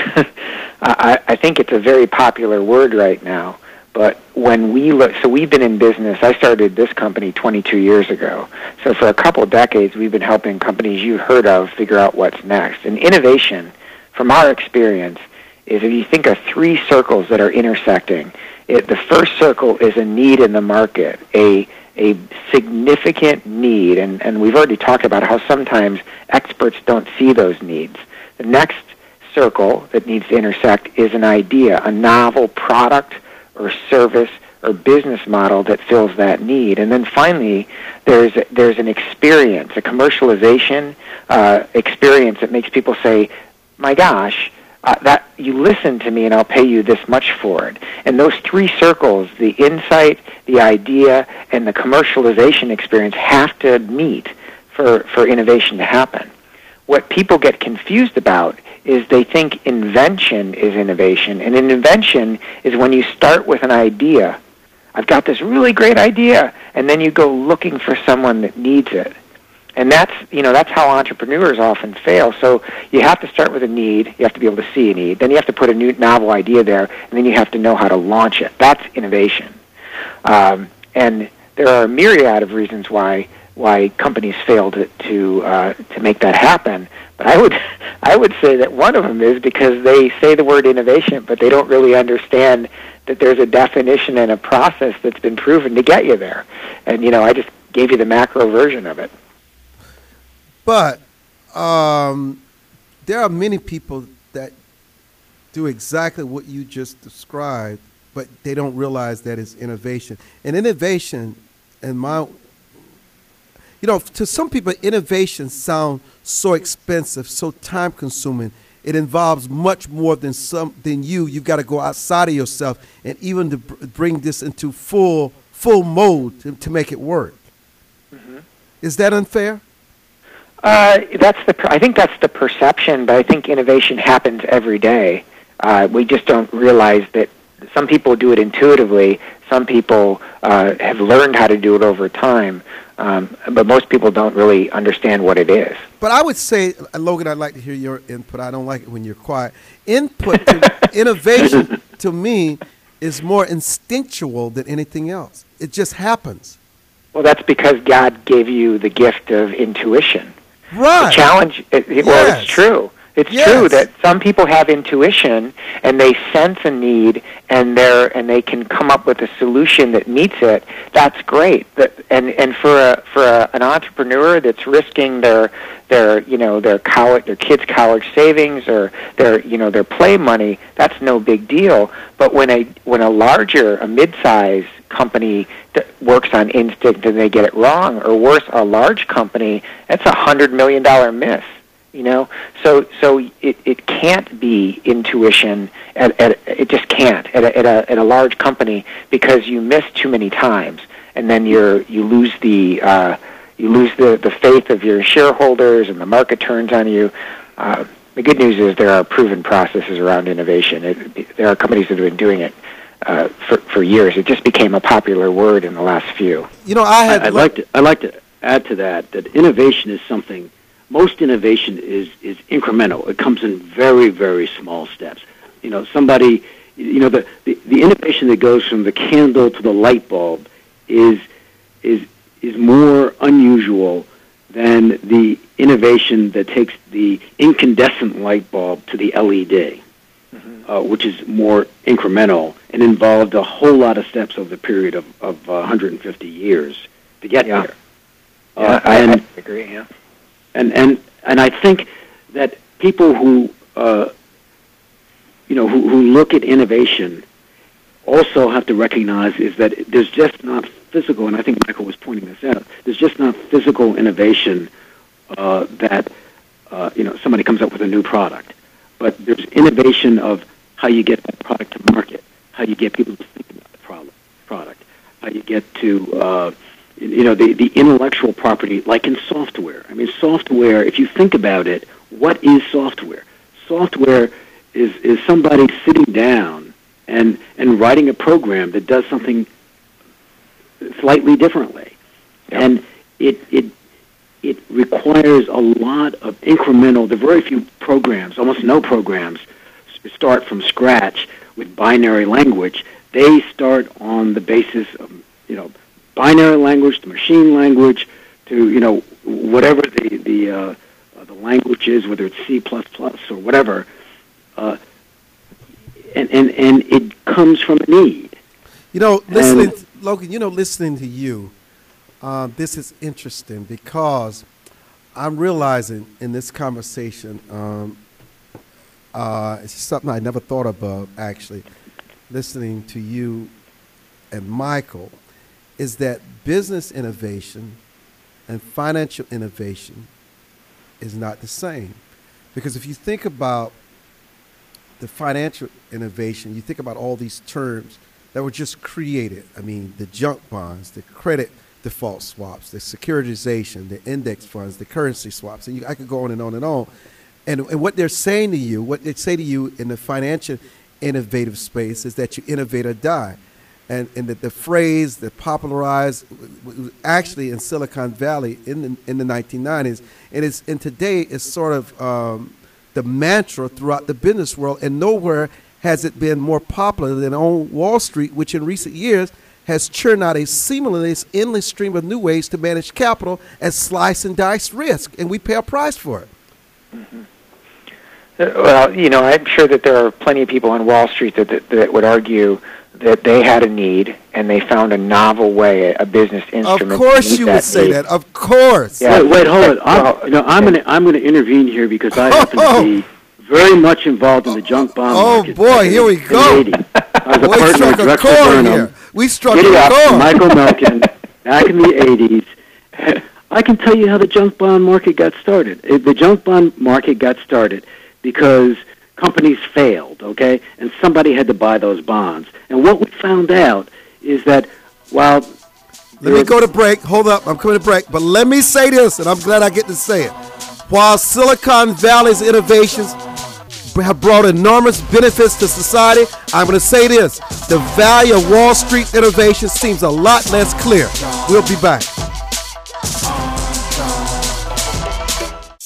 I, I think it's a very popular word right now. But when we look, so we've been in business. I started this company 22 years ago. So for a couple decades, we've been helping companies you've heard of figure out what's next. And innovation, from our experience, is if you think of three circles that are intersecting. It, the first circle is a need in the market, a a significant need, and, and we've already talked about how sometimes experts don't see those needs. The next circle that needs to intersect is an idea, a novel product or service or business model that fills that need. And then finally, there's there's an experience, a commercialization uh, experience that makes people say, "My gosh, uh, that you listen to me, and I'll pay you this much for it." And those three circles, the insight, the idea, and the commercialization experience, have to meet for for innovation to happen. What people get confused about is they think invention is innovation. And an invention is when you start with an idea. I've got this really great idea, and then you go looking for someone that needs it. And that's, you know, that's how entrepreneurs often fail. So you have to start with a need. You have to be able to see a need. Then you have to put a new novel idea there, and then you have to know how to launch it. That's innovation. Um, and there are a myriad of reasons why why companies fail to to, uh, to make that happen. But I would [laughs] I would say that one of them is because they say the word innovation, but they don't really understand that there's a definition and a process that's been proven to get you there. And you know, I just gave you the macro version of it. But um, there are many people that do exactly what you just described, but they don't realize that it's innovation. And innovation, in my you know, to some people, innovation sounds so expensive, so time consuming. It involves much more than some than you. You've got to go outside of yourself, and even to bring this into full full mode to, to make it work. Mm-hmm. Is that unfair? Uh, that's the. I think that's the perception, but I think innovation happens every day. Uh, we just don't realize that some people do it intuitively. Some people uh, have learned how to do it over time. Um, but most people don't really understand what it is. But I would say, Logan, I'd like to hear your input. I don't like it when you're quiet. Input to [laughs] innovation to me is more instinctual than anything else. It just happens. Well, that's because God gave you the gift of intuition. Right. The challenge, it, yes. well, it's true. It's Yes. true that some people have intuition and they sense a need and they're and they can come up with a solution that meets it. That's great. That, and and for a for a, an entrepreneur that's risking their their you know their college their kids college savings or their you know their play money, that's no big deal. But when a when a larger a mid-size company that works on instinct and they get it wrong, or worse, a large company, that's a hundred million dollar miss. You know, so so it, it can't be intuition. At, at it just can't at a, at a at a large company because you miss too many times, and then you're you lose the uh, you lose the the faith of your shareholders, and the market turns on you. Uh, the good news is there are proven processes around innovation. It, there are companies that have been doing it uh, for for years. It just became a popular word in the last few. You know, I had I'd like to I'd like to add to that that innovation is something. Most innovation is is incremental. It comes in very very small steps. You know, somebody, you know, the the, the innovation that goes from the candle to the light bulb is is is more unusual than the innovation that takes the incandescent light bulb to the LED, uh, which is more incremental and involved a whole lot of steps over the period of, of uh, 150 years to get Yeah. there. Yeah, Uh, I, and, I agree. Yeah. And and and I think that people who uh, you know who, who look at innovation also have to recognize is that there's just not physical, and I think Michael was pointing this out. There's just not physical innovation uh, that uh, you know somebody comes up with a new product, but there's innovation of how you get that product to market, how you get people to think about the product, product, how you get to uh, you know the the intellectual property, like in software. I mean, software. If you think about it, what is software? Software is is somebody sitting down and and writing a program that does something slightly differently, and it it it requires a lot of incremental. There are very few programs, almost no programs, start from scratch with binary language. They start on the basis of you know binary language to machine language to you know whatever the the uh, uh, the language is, whether it's C plus plus or whatever. Uh, and, and and it comes from a need. You know, listening, And- Logan. You know, listening to you, uh, this is interesting because I'm realizing in this conversation, um, uh, it's something I never thought about actually. Listening to you and Michael, is that business innovation and financial innovation is not the same, because if you think about the financial innovation, you think about all these terms that were just created. I mean, the junk bonds, the credit default swaps, the securitization, the index funds, the currency swaps, and you, I could go on and on and on. And, and what they're saying to you, what they say to you in the financial innovative space is that you innovate or die. And, and that the phrase that popularized w- w- actually in Silicon Valley in the, in the 1990s, and, it's, and today is sort of um, the mantra throughout the business world, and nowhere has it been more popular than on Wall Street, which in recent years has churned out a seamless, endless stream of new ways to manage capital and slice and dice risk, and we pay a price for it. Uh, Well, you know, I'm sure that there are plenty of people on Wall Street that, that that would argue that they had a need and they found a novel way, a business instrument. Of course, meet you would say need. that. Of course. Yeah. Wait, wait, hold on. I'm, Well, you I'm going to I'm going to intervene here because I happen to be oh. very much involved in the junk bond Oh market. boy, here we go. the 80s. I was a Boy, partner struck at a Drexel chord Burnham. here. We struck Giddy a chord. Michael [laughs] Milken, back in the 80s. I can tell you how the junk bond market got started. It- The junk bond market got started because companies failed, okay? And somebody had to buy those bonds. And what we found out is that while Let me go to break. Hold up. I'm coming to break. But let me say this, and I'm glad I get to say it. While Silicon Valley's innovations have brought enormous benefits to society, I'm going to say this. The value of Wall Street innovation seems a lot less clear. We'll be back.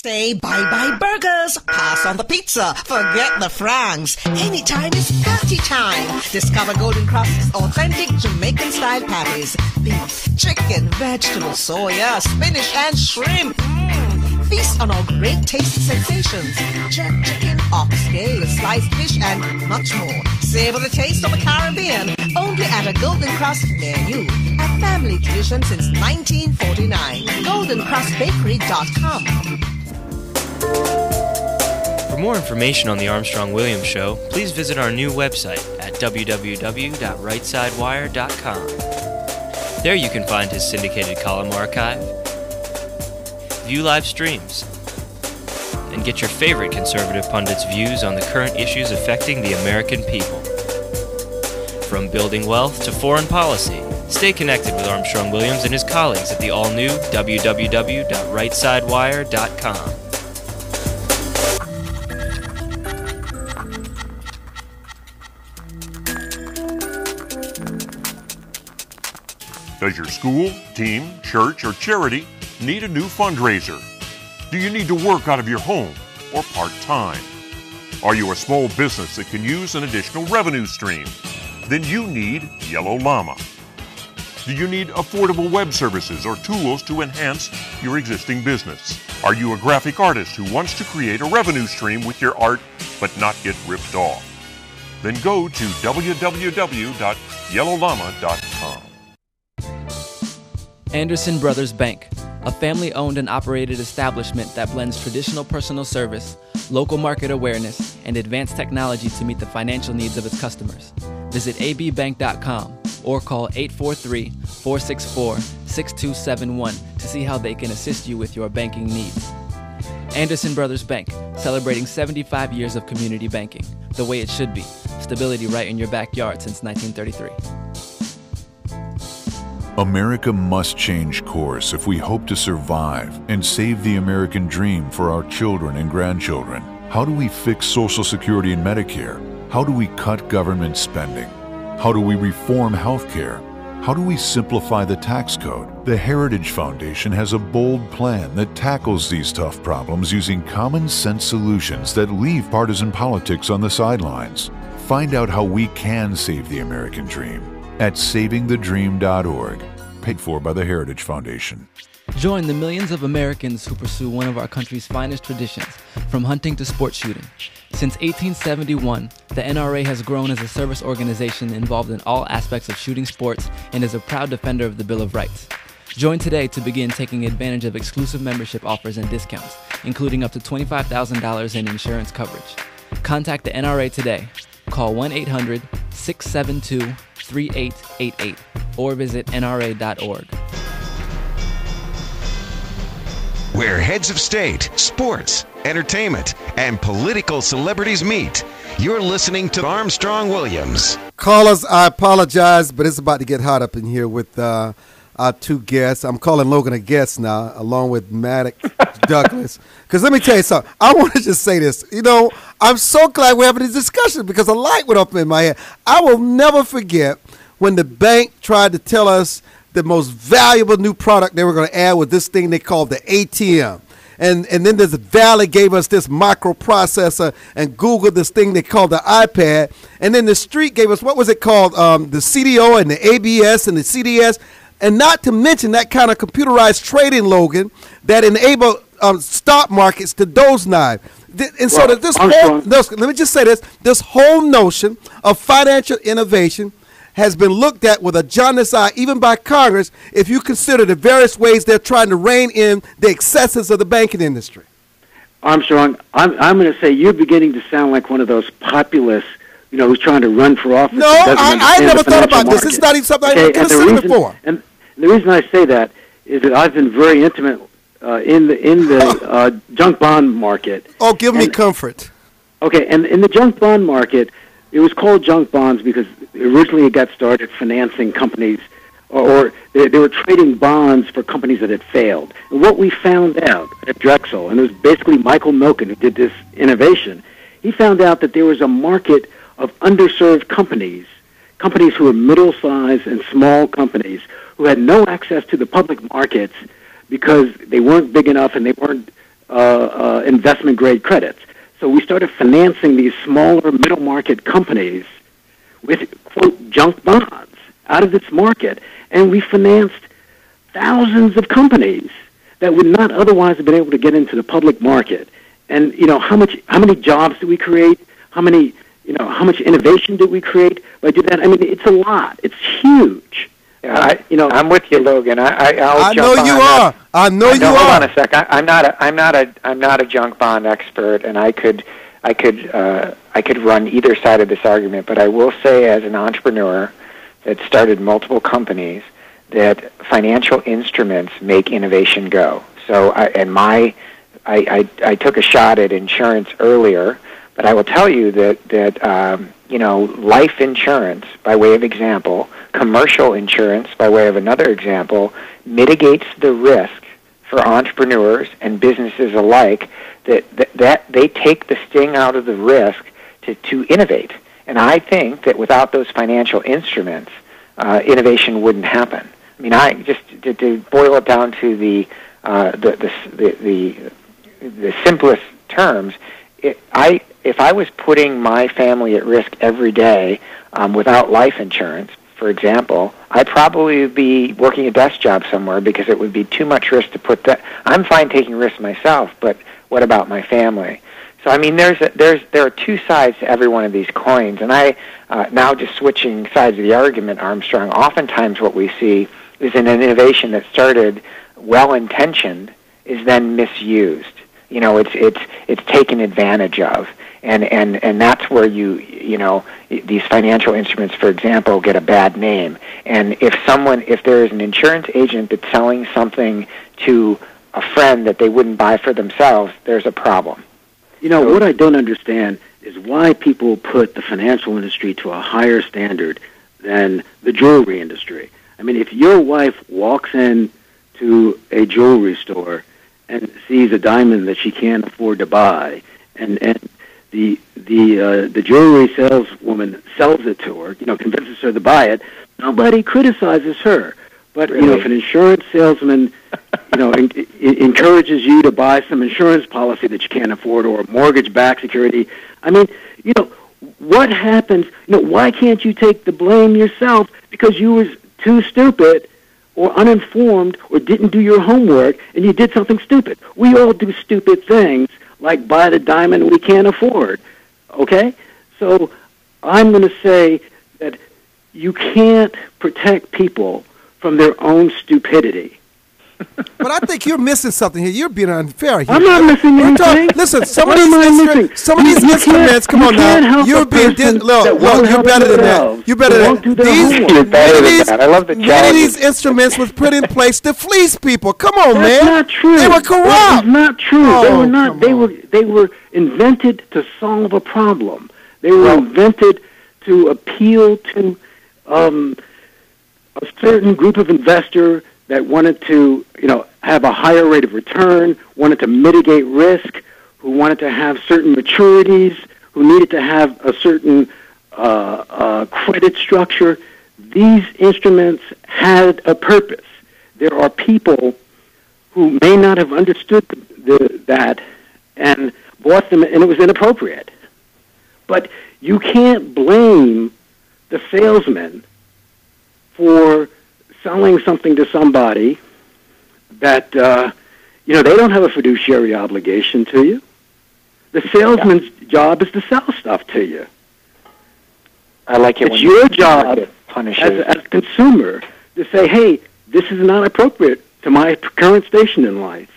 Say bye-bye burgers, pass on the pizza, forget the franks. Anytime is party time. Discover Golden Krust's authentic Jamaican-style patties. Beef, chicken, vegetables, soya, spinach, and shrimp. Mm. Feast on our great taste sensations. Jerk chicken, oxtail, sliced fish, and much more. Savor the taste of the Caribbean. Only at a Golden Cross menu. A family tradition since 1949. GoldenKrustBakery.com. For more information on the Armstrong Williams Show, please visit our new website at www.rightsidewire.com. There you can find his syndicated column archive, view live streams, and get your favorite conservative pundits' views on the current issues affecting the American people. From building wealth to foreign policy, stay connected with Armstrong Williams and his colleagues at the all new www.rightsidewire.com. Does your school, team, church, or charity need a new fundraiser? Do you need to work out of your home or part time? Are you a small business that can use an additional revenue stream? Then you need Yellow Llama. Do you need affordable web services or tools to enhance your existing business? Are you a graphic artist who wants to create a revenue stream with your art but not get ripped off? Then go to www.yellowllama.com. Anderson Brothers Bank, a family owned and operated establishment that blends traditional personal service, local market awareness, and advanced technology to meet the financial needs of its customers. Visit abbank.com or call 843 464 6271 to see how they can assist you with your banking needs. Anderson Brothers Bank, celebrating 75 years of community banking, the way it should be. Stability right in your backyard since 1933. America must change course if we hope to survive and save the American dream for our children and grandchildren. How do we fix Social Security and Medicare? How do we cut government spending? How do we reform healthcare? How do we simplify the tax code? The Heritage Foundation has a bold plan that tackles these tough problems using common sense solutions that leave partisan politics on the sidelines. Find out how we can save the American dream at savingthedream.org, paid for by the Heritage Foundation. Join the millions of Americans who pursue one of our country's finest traditions, from hunting to sport shooting. Since 1871, the NRA has grown as a service organization involved in all aspects of shooting sports and is a proud defender of the Bill of Rights. Join today to begin taking advantage of exclusive membership offers and discounts, including up to $25,000 in insurance coverage. Contact the NRA today. Call 1 800 672 3888 or visit nra.org. Where heads of state, sports, entertainment, and political celebrities meet. You're listening to Armstrong Williams. Callers, I apologize, but it's about to get hot up in here with uh, our two guests. I'm calling Logan a guest now, along with Maddock [laughs] Douglas. Because let me tell you something. I want to just say this. You know, I'm so glad we're having this discussion because a light went up in my head. I will never forget when the bank tried to tell us the most valuable new product they were going to add was this thing they called the ATM. And, and then this Valley gave us this microprocessor and Google this thing they called the iPad. And then the street gave us, what was it called? Um, the CDO and the ABS and the CDS. And not to mention that kind of computerized trading, Logan, that enable um, stock markets to doze knife. And so Well, this whole, this, let me just say this, this whole notion of financial innovation has been looked at with a jaundiced eye, even by Congress, if you consider the various ways they're trying to rein in the excesses of the banking industry. Armstrong, I'm, I'm going to say you're beginning to sound like one of those populists, you know, who's trying to run for office. No, I- I never thought about financial this. This is not even something I Okay, ever and considered reason- before. And the reason I say that is that I've been very intimate uh, in the in the uh, junk bond market. Oh, give me comfort. Okay, and in the junk bond market, it was called junk bonds because originally it got started financing companies, or, or they, they were trading bonds for companies that had failed. And what we found out at Drexel, and it was basically Michael Milken who did this innovation, he found out that there was a market of underserved companies, companies who were middle-sized and small companies who had no access to the public markets because they weren't big enough and they weren't uh, uh, investment grade credits. So we started financing these smaller middle market companies with quote junk bonds out of this market, and we financed thousands of companies that would not otherwise have been able to get into the public market. And you know how much how many jobs did we create? How many you know how much innovation did we create by doing that? I mean, it's a lot. It's huge. Yeah, I, you know, I'm with you, Logan. I, I, I'll jump on I know you are. that. I know you hold are. on a sec. I, I'm not. A, I'm not a. I'm not a junk bond expert, and I could. I could. Uh, I could run either side of this argument, but I will say, as an entrepreneur that started multiple companies, that financial instruments make innovation go. So, I, and my, I, I, I took a shot at insurance earlier, but I will tell you that that um, you know, life insurance, by way of example, commercial insurance, by way of another example, mitigates the risk for entrepreneurs and businesses alike that, that, that they take the sting out of the risk to, to innovate. And I think that without those financial instruments, uh, innovation wouldn't happen. I mean, I just to, to boil it down to the, uh, the, the, the, the, the simplest terms, it, I, if I was putting my family at risk every day um, without life insurance, for example, I'd probably be working a desk job somewhere because it would be too much risk to put that. I'm fine taking risks myself, but what about my family? So I mean, there's a, there's there are two sides to every one of these coins, and I uh, now just switching sides of the argument, Armstrong. Oftentimes, what we see is an innovation that started well intentioned is then misused. You know, it's it's it's taken advantage of, and and and that's where you you know these financial instruments, for example, get a bad name. And if someone, if there is an insurance agent that's selling something to a friend that they wouldn't buy for themselves, there's a problem. You know, what I don't understand is why people put the financial industry to a higher standard than the jewelry industry. I mean, if your wife walks in to a jewelry store and sees a diamond that she can't afford to buy, and and the the uh, the jewelry saleswoman sells it to her, you know, convinces her to buy it, nobody criticizes her. But you know, if an insurance salesman, you know, en- en- encourages you to buy some insurance policy that you can't afford or mortgage-backed security, I mean, you know, what happens? You know, why can't you take the blame yourself because you was too stupid or uninformed or didn't do your homework and you did something stupid? We all do stupid things like buy the diamond we can't afford. Okay, so I'm going to say that you can't protect people from their own stupidity. But I think you're missing something here. You're being unfair here. I'm not missing We're talking- anything. listen, some What of these am instru- missing? some of You- these you instruments. can't- Come you on can't now. You're being person di- look, look. You're better than that. You're better than won't do their these. You're better many of than these- that. I love the Many of these instruments was put in place to fleece people. Come on, That's man. not true. They were corrupt. is not true. they Oh, were not. They were. They were invented to solve a problem. They were invented to appeal to um, a certain group of investor that wanted to, you know, have a higher rate of return, wanted to mitigate risk, who wanted to have certain maturities, who needed to have a certain uh, uh, credit structure. These instruments had a purpose. There are people who may not have understood the, that and bought them, and it was inappropriate. But you can't blame the salesman for selling something to somebody that uh, you know they don't have a fiduciary obligation to you. The salesman's job is to sell stuff to you. I like it It's when your the job market as, as a consumer to say, "Hey, this is not appropriate to my current station in life."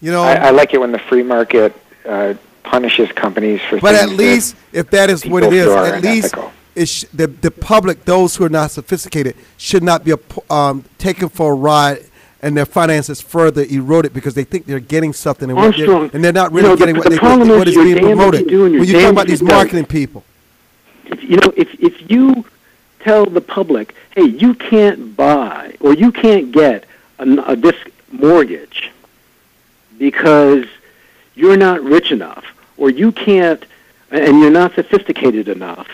You know, I, I like it when the free market uh, punishes companies for. But at things least, if that is what it people is, at least unethical. It sh- the the public, those who are not sophisticated, should not be a, um, taken for a ride and their finances further eroded because they think they're getting something and, they're- and they're not you really know, getting the what, they, problem what is being promoted. you do and you're when you talk about these you marketing people, you know, if if you tell the public, hey, you can't buy or you can't get a, a this mortgage because you're not rich enough, or you can't, and you're not sophisticated enough,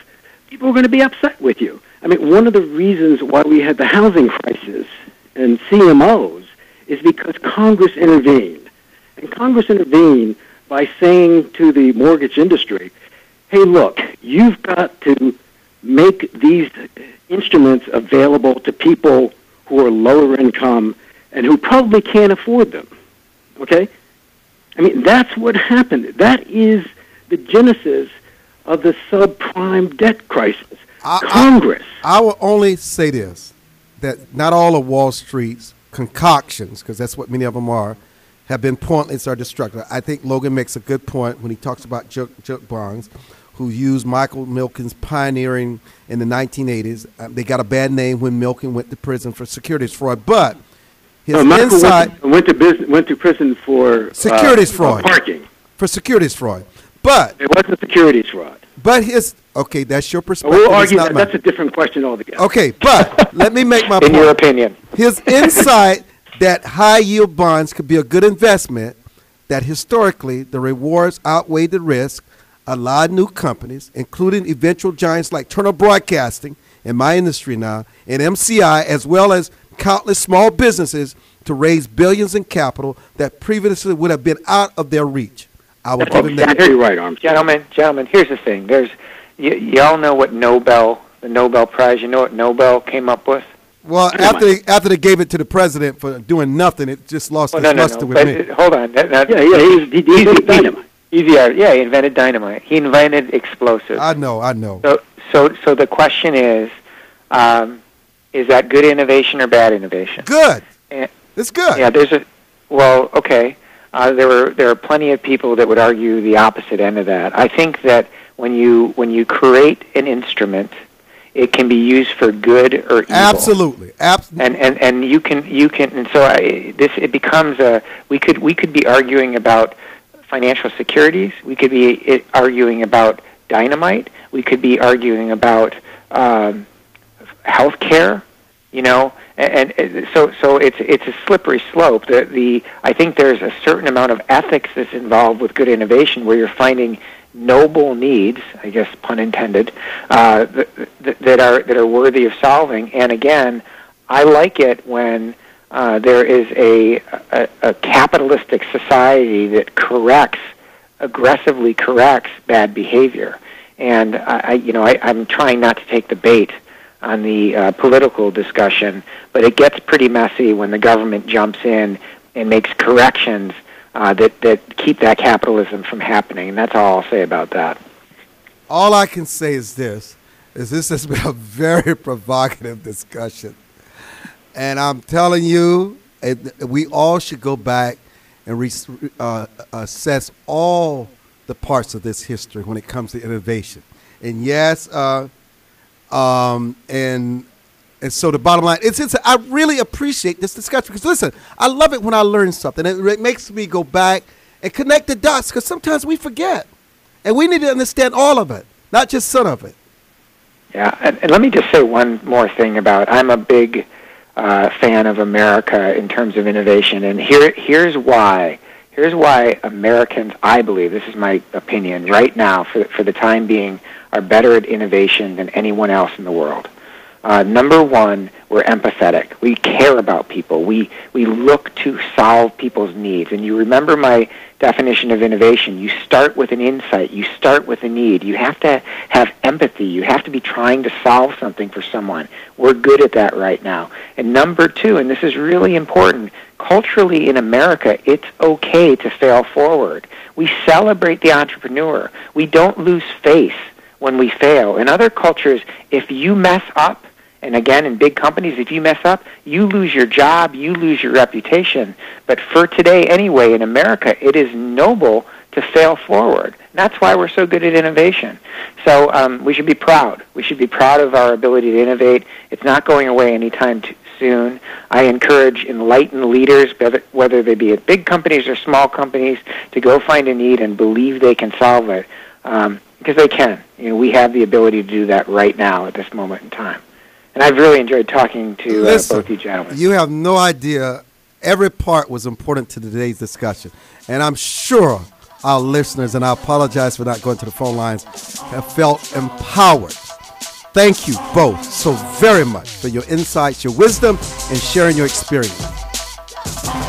people are going to be upset with you. I mean, one of the reasons why we had the housing crisis and CMOs is because Congress intervened. And Congress intervened by saying to the mortgage industry, hey, look, you've got to make these instruments available to people who are lower income and who probably can't afford them. Okay? I mean, that's what happened. That is the genesis of the subprime debt crisis. Congress. I, I will only say this that not all of Wall Street's concoctions, because that's what many of them are, have been pointless or destructive. I think Logan makes a good point when he talks about junk, junk bonds, who used Michael Milken's pioneering in the 1980s. Uh, they got a bad name when Milken went to prison for securities fraud, but his Uh, Michael insight went, went to business, went to prison for securities uh, fraud, parking. for securities fraud. But it wasn't securities fraud. But his okay, that's your perspective. We'll argue that. mine. That's a different question altogether. Okay, but [laughs] let me make my In point. your opinion. His [laughs] insight that high yield bonds could be a good investment, that historically the rewards outweigh the risk, allowed new companies, including eventual giants like Turner Broadcasting in my industry now, and MCI, as well as countless small businesses, to raise billions in capital that previously would have been out of their reach. I will give him that. Gentlemen, gentlemen, here's the thing. There's, y- y'all know what Nobel, the Nobel Prize, you know what Nobel came up with? Well, after they, after they gave it to the president for doing nothing, it just lost Well, its no, no, luster no. with But me. uh, hold on. That, that, Yeah, yeah, he's- he- he invented dynamite. Easy, art. yeah, he invented dynamite. He invented explosives. I know, I know. So, so, so the question is, um, is that good innovation or bad innovation? Good. And, it's good. Yeah, there's a. Well, okay. Uh, there were there are plenty of people that would argue the opposite end of that. I think that when you when you create an instrument, it can be used for good or evil. Absolutely, absolutely. And and and you can you can and so I, this it becomes a we could we could be arguing about financial securities. We could be it, arguing about dynamite. We could be arguing about um, health care. You know, and, so so it's it's a slippery slope. The the I think there's a certain amount of ethics that's involved with good innovation, where you're finding noble needs, I guess pun intended, uh, that, that, that are that are worthy of solving. And again, I like it when uh, there is a, a a capitalistic society that corrects aggressively corrects bad behavior. And I, I you know, I, I'm trying not to take the bait on the uh, political discussion, but it gets pretty messy when the government jumps in and makes corrections uh, that that keep that capitalism from happening. And that's all I'll say about that. All I can say is this: is this has been a very provocative discussion, and I'm telling you, it, we all should go back and re, uh, assess all the parts of this history when it comes to innovation. And yes, uh, um, and and so the bottom line, it's, it's I really appreciate this discussion because listen, I love it when I learn something. It, it makes me go back and connect the dots because sometimes we forget, and we need to understand all of it, not just some of it. Yeah, and, and let me just say one more thing about I'm a big uh, fan of America in terms of innovation, and here here's why. Here's why Americans, I believe, this is my opinion, right now, for for the time being, are better at innovation than anyone else in the world. Uh, number one, we're empathetic. We care about people. We we look to solve people's needs. And you remember my definition of innovation. You start with an insight. You start with a need. You have to have empathy. You have to be trying to solve something for someone. We're good at that right now. And number two, and this is really important, culturally in America, it's okay to fail forward. We celebrate the entrepreneur. We don't lose face when we fail. In other cultures, if you mess up, and again, in big companies, if you mess up, you lose your job, you lose your reputation. But for today, anyway, in America, it is noble to fail forward. That's why we're so good at innovation. So um, we should be proud. We should be proud of our ability to innovate. It's not going away anytime soon. I encourage enlightened leaders, whether- whether they be at big companies or small companies, to go find a need and believe they can solve it. Um, because they can. You know, we have the ability to do that right now at this moment in time. And I've really enjoyed talking to uh, both you gentlemen. You have no idea. Every part was important to today's discussion, and I'm sure our listeners, and I apologize for not going to the phone lines, have felt empowered. Thank you both so very much for your insights, your wisdom, and sharing your experience.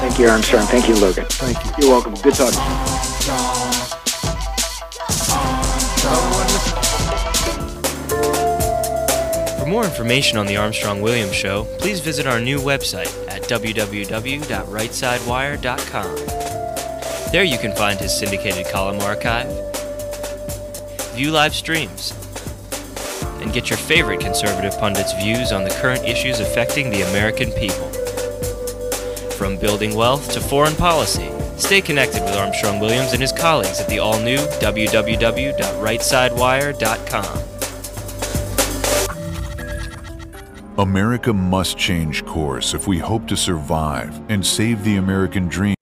Thank you, Armstrong. Thank you, Logan. Thank you. You're welcome. Good talking. More information on the Armstrong Williams Show, please visit our new website at www.rightsidewire.com. There you can find his syndicated column archive, view live streams, and get your favorite conservative pundits' views on the current issues affecting the American people. From building wealth to foreign policy, stay connected with Armstrong Williams and his colleagues at the all new www.rightsidewire.com. America must change course if we hope to survive and save the American dream.